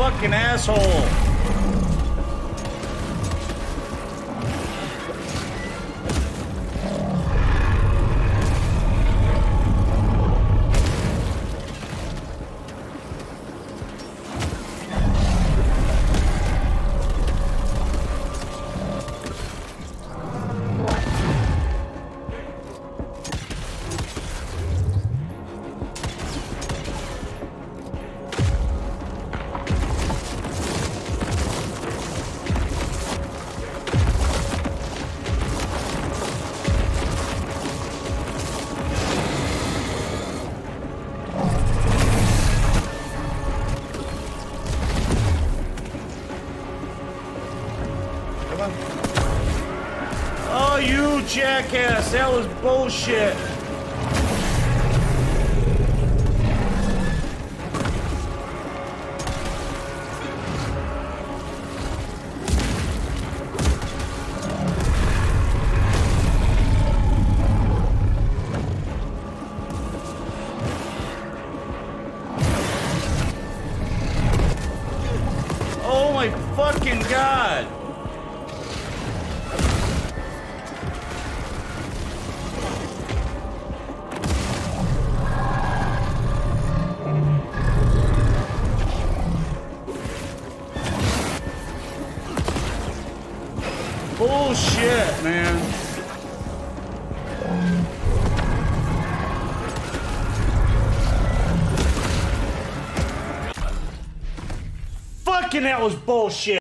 fucking asshole. jackass. That was bullshit. Oh my fucking god! Bullshit, man. Fucking that was bullshit.